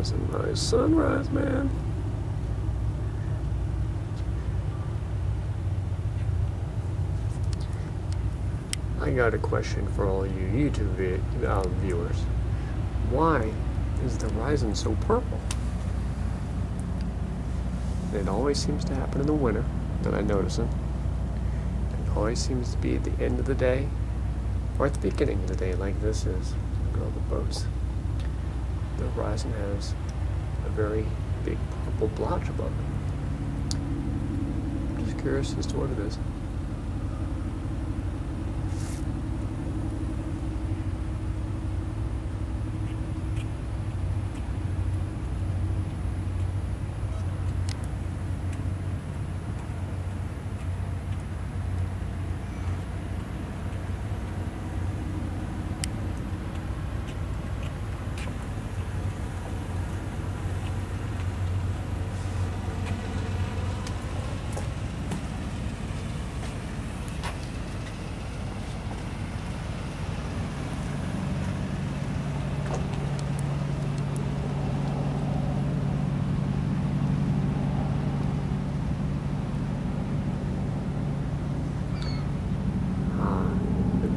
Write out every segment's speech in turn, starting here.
is a nice sunrise, man. I got a question for all you YouTube vi uh, viewers. Why is the horizon so purple? It always seems to happen in the winter, that I notice it. It always seems to be at the end of the day, or at the beginning of the day, like this is. Look at all the boats. The horizon has a very big purple blotch above it. I'm just curious as to what it is.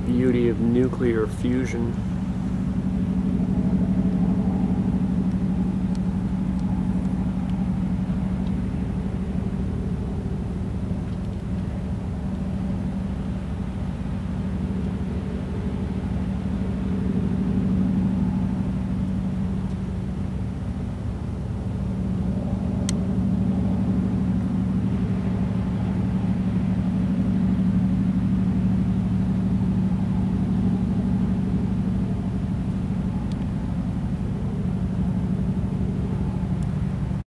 Beauty of nuclear fusion.